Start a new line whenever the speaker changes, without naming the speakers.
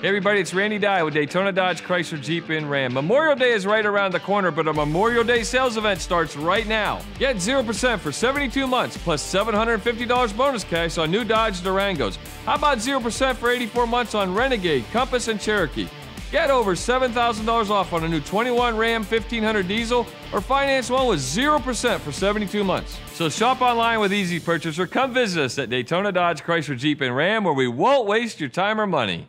Hey everybody, it's Randy Dye with Daytona Dodge Chrysler Jeep and Ram. Memorial Day is right around the corner, but a Memorial Day sales event starts right now. Get 0% for 72 months plus $750 bonus cash on new Dodge Durangos. How about 0% for 84 months on Renegade, Compass, and Cherokee? Get over $7,000 off on a new 21 Ram 1500 diesel or finance one with 0% for 72 months. So shop online with Easy Purchase or come visit us at Daytona Dodge Chrysler Jeep and Ram where we won't waste your time or money.